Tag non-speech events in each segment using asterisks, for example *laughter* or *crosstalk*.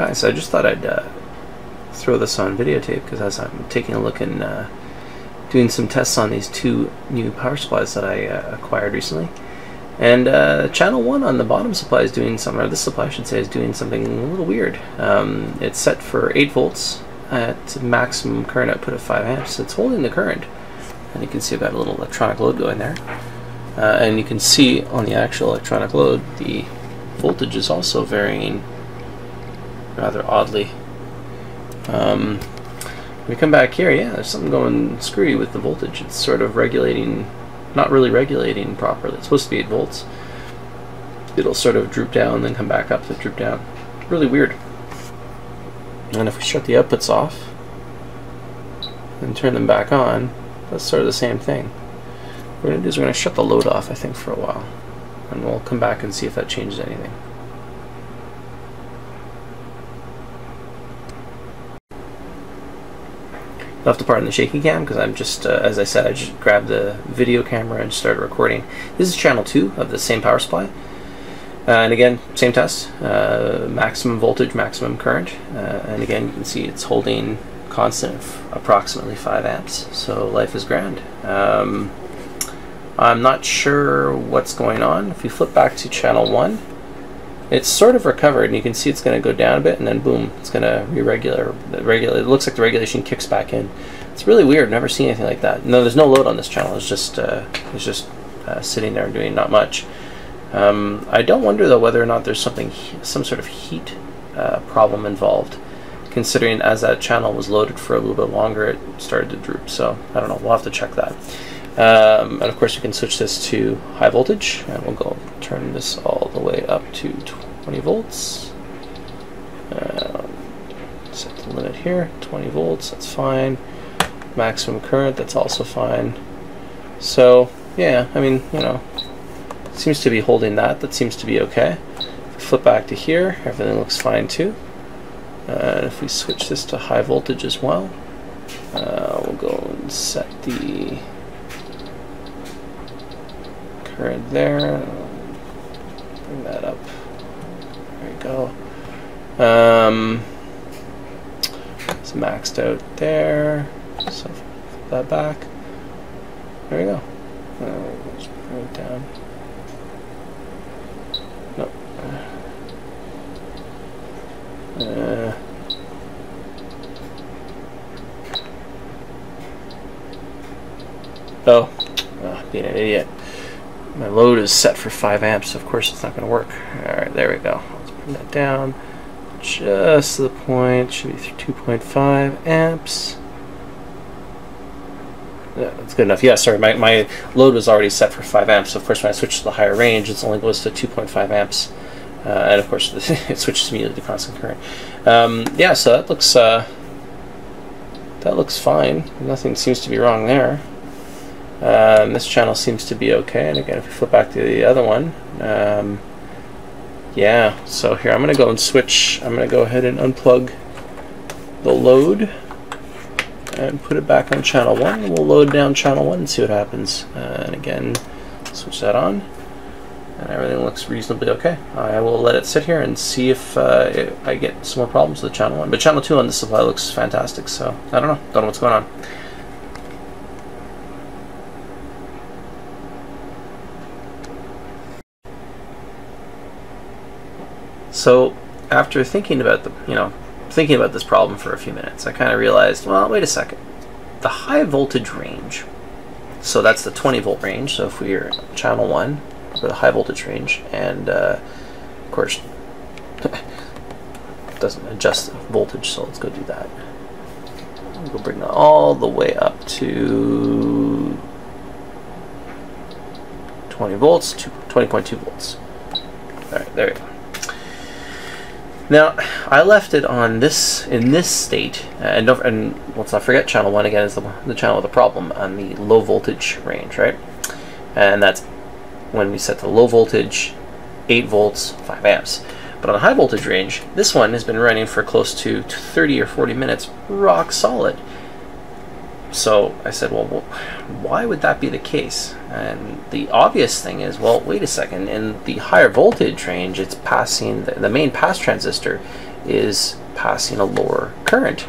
Hi, so I just thought I'd uh, throw this on videotape because as I'm taking a look and uh, doing some tests on these two new power supplies that I uh, acquired recently. And uh, channel 1 on the bottom supply is doing something, or this supply I should say, is doing something a little weird. Um, it's set for 8 volts at maximum current output of 5 amps. It's holding the current. And you can see I've got a little electronic load going there. Uh, and you can see on the actual electronic load the voltage is also varying rather oddly. Um, we come back here, yeah, there's something going screwy with the voltage. It's sort of regulating, not really regulating properly. It's supposed to be 8 volts. It'll sort of droop down, then come back up, then droop down. Really weird. And if we shut the outputs off and turn them back on, that's sort of the same thing. What we're going to do is we're going to shut the load off, I think, for a while. And we'll come back and see if that changes anything. Left the part in the shaky cam because I'm just, uh, as I said, I just grabbed the video camera and started recording. This is channel 2 of the same power supply. Uh, and again, same test, uh, maximum voltage, maximum current. Uh, and again, you can see it's holding constant approximately 5 amps. So life is grand. Um, I'm not sure what's going on. If we flip back to channel 1, it's sort of recovered and you can see it's going to go down a bit and then boom it's going to re-regular regulate it looks like the regulation kicks back in. It's really weird never seen anything like that. No there's no load on this channel it's just uh, it's just uh, sitting there and doing not much. Um, I don't wonder though whether or not there's something some sort of heat uh, problem involved considering as that channel was loaded for a little bit longer it started to droop so I don't know we'll have to check that um, and of course you can switch this to high voltage and we'll go turn this all the way up to 20 volts. Um, set the limit here, 20 volts, that's fine. Maximum current, that's also fine. So yeah, I mean, you know, seems to be holding that, that seems to be okay. flip back to here, everything looks fine too. Uh, and if we switch this to high voltage as well, uh, we'll go and set the current there. Bring that up. There we go. Um, it's maxed out there. So flip that back. There we go. Uh, just bring it down. Nope. Uh, oh, oh, being an idiot. My load is set for 5 amps, of course it's not going to work. Alright, there we go. Let's bring that down just to the point. Should be 2.5 amps. Yeah, that's good enough. Yeah, sorry, my, my load was already set for 5 amps. Of course, when I switch to the higher range, it only goes to 2.5 amps. Uh, and of course, *laughs* it switches immediately to constant current. Um, yeah, so that looks uh, that looks fine. Nothing seems to be wrong there. Um, this channel seems to be okay. And again, if we flip back to the other one, um, yeah. So here, I'm going to go and switch. I'm going to go ahead and unplug the load and put it back on channel 1. And we'll load down channel 1 and see what happens. Uh, and again, switch that on. And everything looks reasonably okay. I will let it sit here and see if, uh, if I get some more problems with channel 1. But channel 2 on this supply looks fantastic, so I don't know. Don't know what's going on. So after thinking about the, you know, thinking about this problem for a few minutes, I kind of realized, well, wait a second. The high voltage range, so that's the 20 volt range. So if we're channel one, for the high voltage range, and uh, of course, *laughs* doesn't adjust the voltage, so let's go do that. We'll bring that all the way up to 20 volts, 20.2 volts. All right, there go. Now, I left it on this in this state, uh, and don't, and let's not forget channel one again is the, the channel with the problem on the low voltage range, right? And that's when we set the low voltage, 8 volts, 5 amps. But on the high voltage range, this one has been running for close to 30 or 40 minutes, rock solid. So I said, well, why would that be the case? And the obvious thing is, well, wait a second. In the higher voltage range, it's passing the, the main pass transistor is passing a lower current.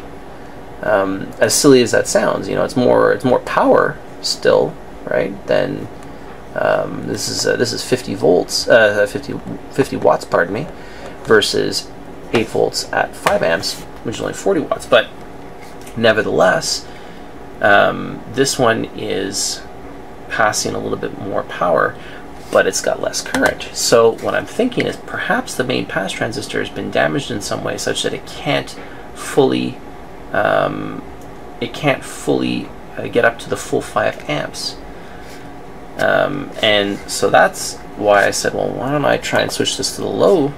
Um, as silly as that sounds, you know, it's more it's more power still, right? Than um, this is uh, this is 50 volts, uh, 50 50 watts, pardon me, versus 8 volts at 5 amps, which is only 40 watts. But nevertheless, um, this one is passing a little bit more power, but it's got less current. So what I'm thinking is perhaps the main pass transistor has been damaged in some way such that it can't fully um, it can't fully uh, get up to the full 5 amps. Um, and so that's why I said, well, why don't I try and switch this to the low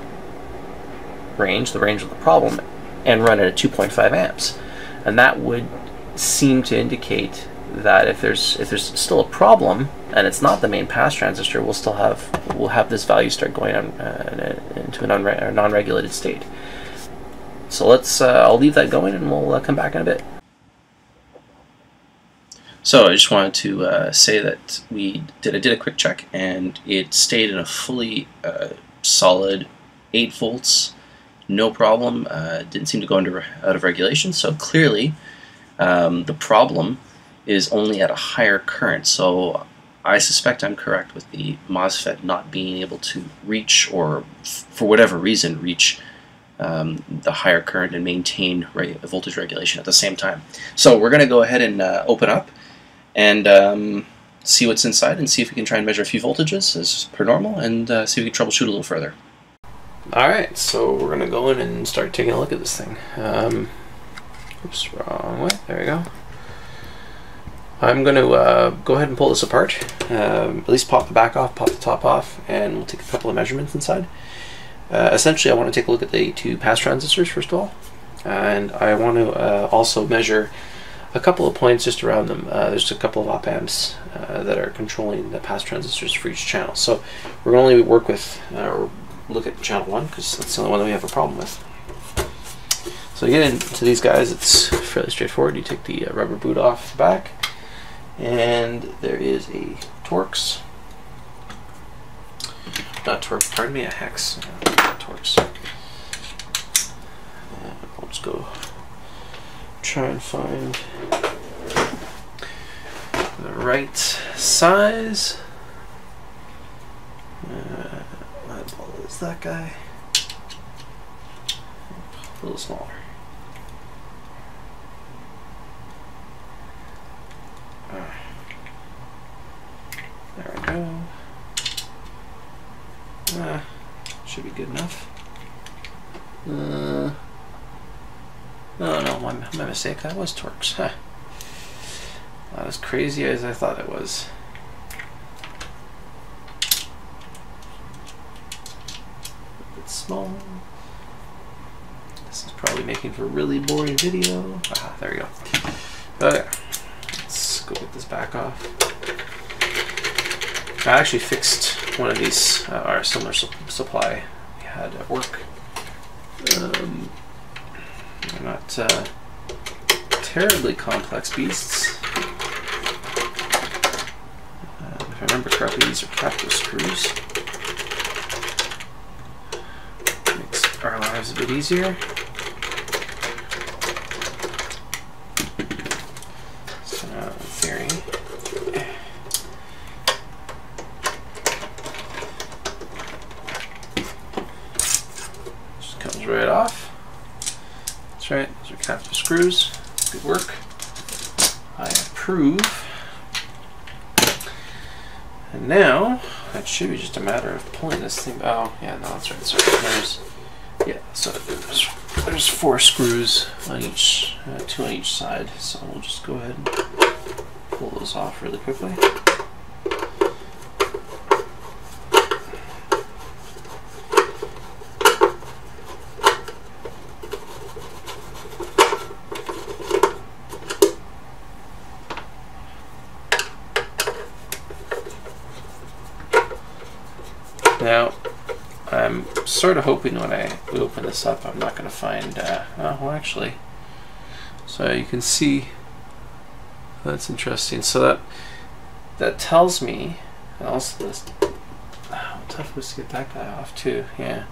range, the range of the problem, and run it at 2.5 amps. And that would seem to indicate that if there's if there's still a problem and it's not the main pass transistor, we'll still have we'll have this value start going on uh, into a non-regulated state. So let's uh, I'll leave that going and we'll uh, come back in a bit. So I just wanted to uh, say that we did I did a quick check and it stayed in a fully uh, solid 8 volts, no problem. Uh, didn't seem to go under out of regulation. So clearly, um, the problem is only at a higher current. So I suspect I'm correct with the MOSFET not being able to reach, or for whatever reason, reach um, the higher current and maintain re voltage regulation at the same time. So we're going to go ahead and uh, open up and um, see what's inside and see if we can try and measure a few voltages as per normal and uh, see if we can troubleshoot a little further. Alright, so we're going to go in and start taking a look at this thing. Um, oops, wrong way. There we go. I'm going to uh, go ahead and pull this apart, um, at least pop the back off, pop the top off, and we'll take a couple of measurements inside. Uh, essentially, I want to take a look at the two pass transistors first of all, and I want to uh, also measure a couple of points just around them. Uh, there's a couple of op amps uh, that are controlling the pass transistors for each channel. So we're going to only work with, uh, or look at channel one, because that's the only one that we have a problem with. So to get into these guys, it's fairly straightforward. You take the rubber boot off the back, and there is a Torx. Not Torx, pardon me, a hex. Uh, Torx. I'll just go try and find the right size. Uh, is that guy. A little smaller. There we go. Uh, should be good enough. Uh, no, no, my, my mistake. That was Torx. Huh. Not as crazy as I thought it was. A bit small. This is probably making for a really boring video. Ah, there we go. Okay let's go get this back off. I actually fixed one of these, uh, our similar su supply had at work. Um, they're not uh, terribly complex beasts. Uh, if I remember correctly, these are captive screws. Makes our lives a bit easier. Screws. Good work. I approve. And now, that should be just a matter of pulling this thing. Oh, yeah, no, that's right. Sorry. There's, yeah, so there's, there's four screws on each, uh, two on each side. So we'll just go ahead and pull those off really quickly. Now, I'm sort of hoping when I open this up, I'm not going to find, uh, oh, well, actually, so you can see, that's interesting. So that, that tells me, and also this, how tough was to get that guy off too, yeah.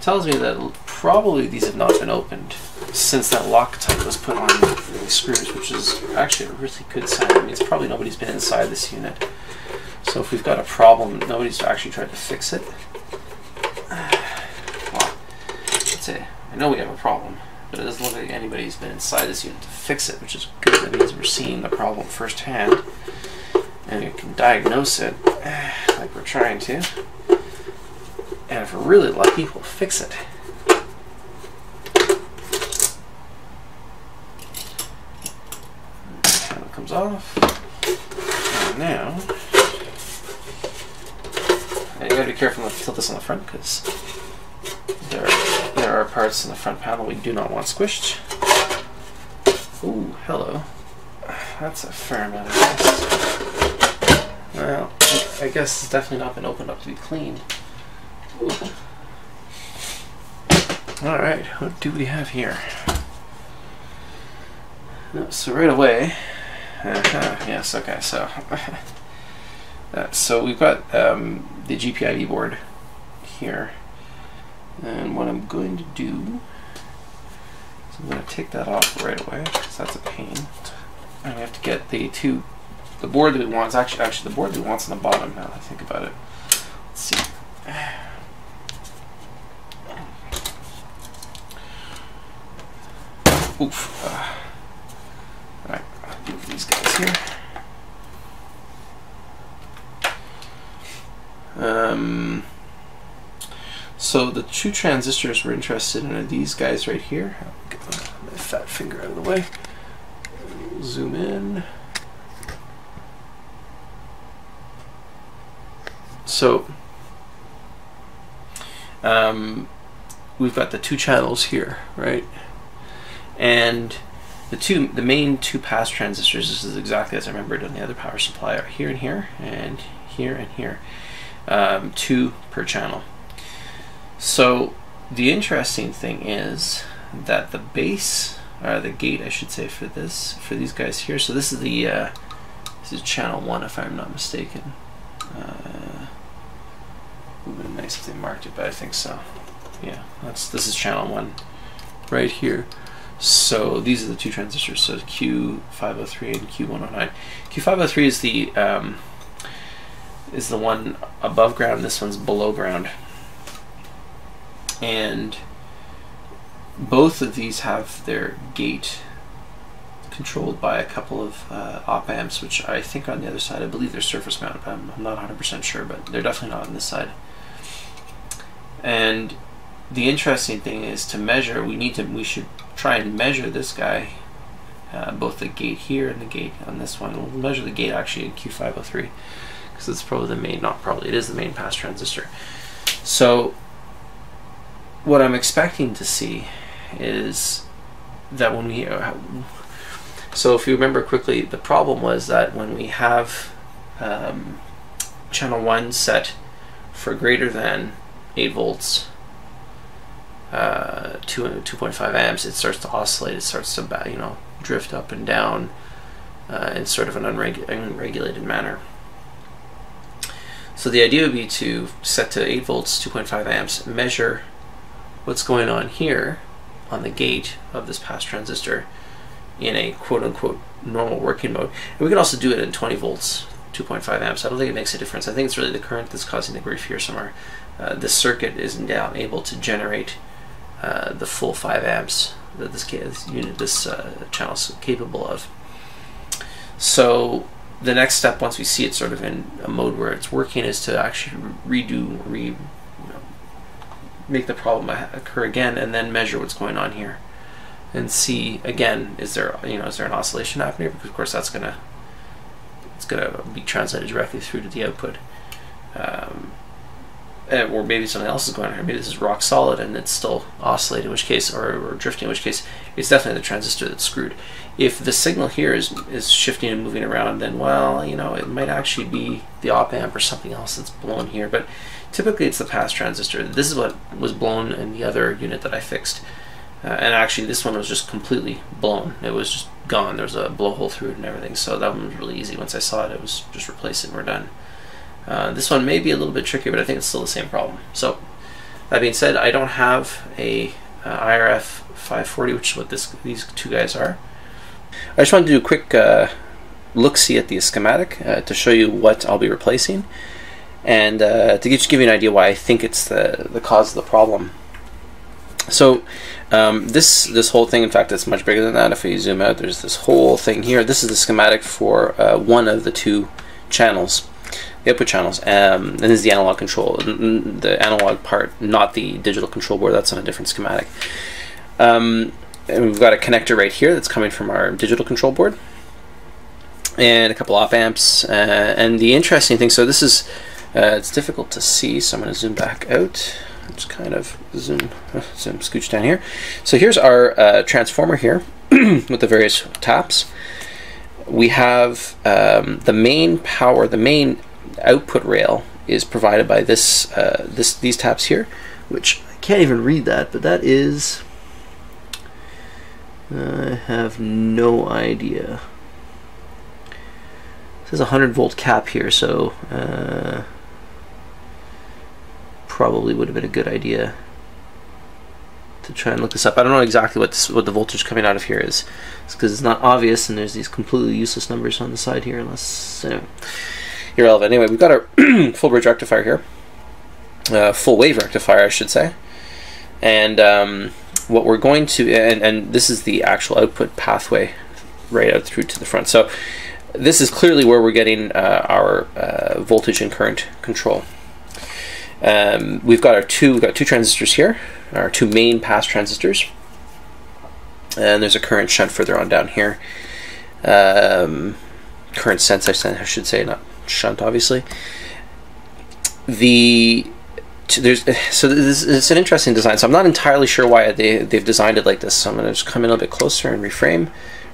tells me that probably these have not been opened since that Loctite was put on the screws, which is actually a really good sign. It means probably nobody's been inside this unit. So if we've got a problem, nobody's actually tried to fix it. Well, let's say, I know we have a problem, but it doesn't look like anybody's been inside this unit to fix it, which is good. That means we're seeing the problem firsthand, and we can diagnose it *sighs* like we're trying to. And if we're really lucky, we'll fix it. Comes off. And now, you gotta be careful not to tilt this on the front because are parts in the front panel we do not want squished. Ooh, hello. That's a fair amount of dust. Well, I guess it's definitely not been opened up to be cleaned. Alright, what do we have here? So right away, uh yes, okay, so *laughs* uh, so we've got um, the GPIB board here, and what I'm going to do is I'm going to take that off right away because that's a pain, and we have to get the two, the board that we want actually actually the board that we want on the bottom. Now that I think about it, let's see. Oof. Uh, Alright, I'll move these guys here. Um, so the two transistors we're interested in are these guys right here. Get my, my fat finger out of the way. Zoom in. So um, we've got the two channels here, right? And the two, the main two pass transistors, this is exactly as I remembered on the other power supply, are here and here, and here and here, um, two per channel. So the interesting thing is that the base, or the gate, I should say, for this, for these guys here. So this is the, uh, this is channel one, if I'm not mistaken. Uh, would have been nice if they marked it, but I think so. Yeah, that's this is channel one, right here. So these are the two transistors, so Q503 and Q109. Q503 is the um, is the one above ground. This one's below ground, and both of these have their gate controlled by a couple of uh, op amps, which I think on the other side, I believe they're surface mount. I'm, I'm not 100% sure, but they're definitely not on this side. And the interesting thing is to measure. We need to. We should try and measure this guy, uh, both the gate here and the gate on this one. We'll measure the gate actually in Q503 because it's probably the main. Not probably. It is the main pass transistor. So what I'm expecting to see is that when we. Uh, so if you remember quickly, the problem was that when we have um, channel one set for greater than 8 volts uh, 2 2.5 amps it starts to oscillate it starts to you know drift up and down uh, in sort of an unregu unregulated manner so the idea would be to set to 8 volts 2.5 amps measure what's going on here on the gate of this pass transistor in a quote-unquote normal working mode. And we can also do it in 20 volts 2.5 amps. I don't think it makes a difference. I think it's really the current that's causing the grief here somewhere. Uh, this circuit is now able to generate uh, the full 5 amps that this, this unit, this uh, channel is capable of. So the next step, once we see it sort of in a mode where it's working, is to actually redo, re, make the problem occur again, and then measure what's going on here, and see again, is there you know is there an oscillation happening? Because of course that's gonna it's gonna be translated directly through to the output. Um, or maybe something else is going on here. Maybe this is rock solid and it's still oscillating, in which case, or, or, drifting, in which case, it's definitely the transistor that's screwed. If the signal here is is shifting and moving around, then well, you know, it might actually be the op amp or something else that's blown here. But typically, it's the pass transistor. This is what was blown in the other unit that I fixed. Uh, and actually, this one was just completely blown. It was just gone. There was a blowhole through it and everything. So that one was really easy. Once I saw it, it was just replace it and we're done. Uh, this one may be a little bit tricky, but I think it's still the same problem. So That being said, I don't have a uh, IRF 540, which is what this these two guys are. I just want to do a quick uh, look-see at the schematic uh, to show you what I'll be replacing and to just give you an idea why I think it's the, the cause of the problem. So um, this this whole thing, in fact, it's much bigger than that. If we zoom out, there's this whole thing here. This is the schematic for uh, one of the two channels, output channels, um, and this is the analog control, the analog part, not the digital control board. That's on a different schematic. Um, and we've got a connector right here that's coming from our digital control board, and a couple op amps. Uh, and the interesting thing, so this is uh, it's difficult to see, so I'm going to zoom back out just kind of zoom, *laughs* zoom scooch down here. So here's our uh, transformer here *clears throat* with the various taps. We have um, the main power, the main output rail is provided by this, uh, this these taps here, which I can't even read that, but that is, I have no idea. This is a 100 volt cap here, so uh, probably would have been a good idea to try and look this up. I don't know exactly what this, what the voltage coming out of here is. It's because it's not obvious and there's these completely useless numbers on the side here unless irrelevant. Anyway, we've got our *clears throat* full bridge rectifier here. Uh, full wave rectifier, I should say. And um, what we're going to, and, and this is the actual output pathway right out through to the front. So this is clearly where we're getting uh, our uh, voltage and current control. Um, we've got our two we've got two transistors here, our two main pass transistors, and there's a current shunt further on down here. Um, current sense, I should say, not shunt, obviously. The there's so this it's an interesting design. So I'm not entirely sure why they they've designed it like this. So I'm going to just come in a little bit closer and reframe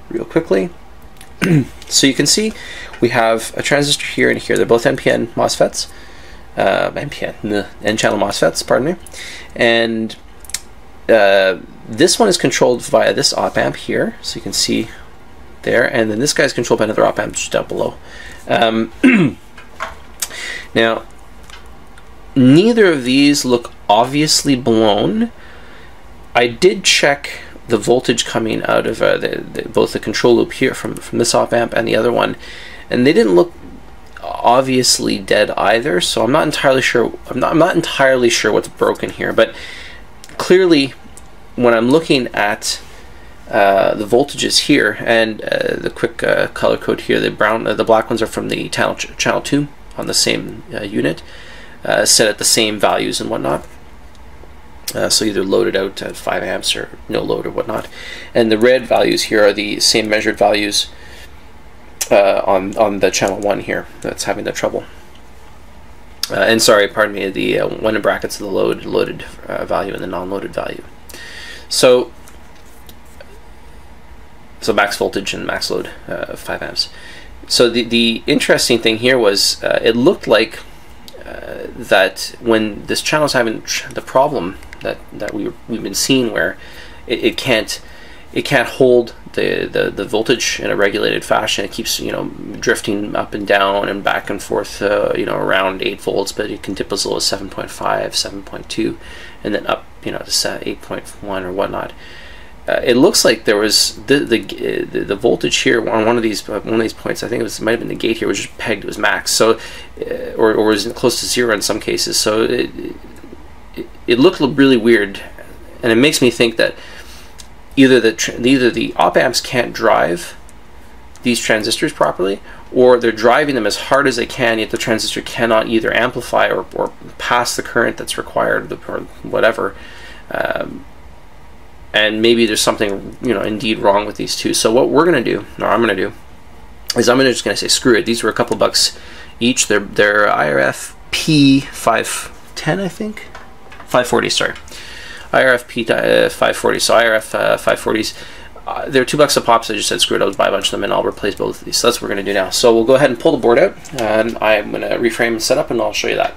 real quickly. *clears throat* so you can see we have a transistor here and here. They're both NPN MOSFETs uh, NPN, N-channel MOSFETs, pardon me. And uh, this one is controlled via this op amp here, so you can see there, and then this guy's controlled by another op amp just down below. Um, *clears throat* now, neither of these look obviously blown. I did check the voltage coming out of uh, the, the, both the control loop here from, from this op amp and the other one, and they didn't look obviously dead either, so I'm not entirely sure. I'm not, I'm not entirely sure what's broken here, but clearly, when I'm looking at uh, the voltages here and uh, the quick uh, color code here, the brown, uh, the black ones are from the channel ch channel two on the same unit, set at the same values and whatnot. so either loaded out at 5 amps or no load or whatnot. And the red values here are the same measured values on on the channel one here that's having the trouble. Uh, and sorry, pardon me, the uh, one in brackets of the load loaded uh, value and the non-loaded value. So so max voltage and max load uh, 5 amps. So the the interesting thing here was uh, it looked like that when this channel is having the problem that that we we've been seeing where it, it can't it can't hold the, the, the voltage in a regulated fashion. It keeps you know drifting up and down and back and forth uh, you know around 8 volts, but it can dip as low as 7.5, 7.2, and then up you know to 8.1 or whatnot. Uh, it looks like there was the the, the, voltage here on one of these uh, one of these points. I think it was might have been the gate here, was just pegged. It was max, so uh, or or was close to zero in some cases. So it, it, it looked really weird, and it makes me think that either the either the op amps can't drive these transistors properly, or they're driving them as hard as they can, yet the transistor cannot either amplify or, or pass the current that's required or whatever. Um, and maybe there's something you know indeed wrong with these two. So what we're gonna do, or I'm gonna do, is I'm gonna just gonna say screw it. These were a couple bucks each. They're they're IRF P510, I think, 540. Sorry. IRF uh, 540. So IRF uh, 540s. Uh, they're two bucks a pop, so I just said screw it, I'll buy a bunch of them and I'll replace both of these. So that's what we're going to do now. So we'll go ahead and pull the board out, and I'm going to reframe and set up, and I'll show you that.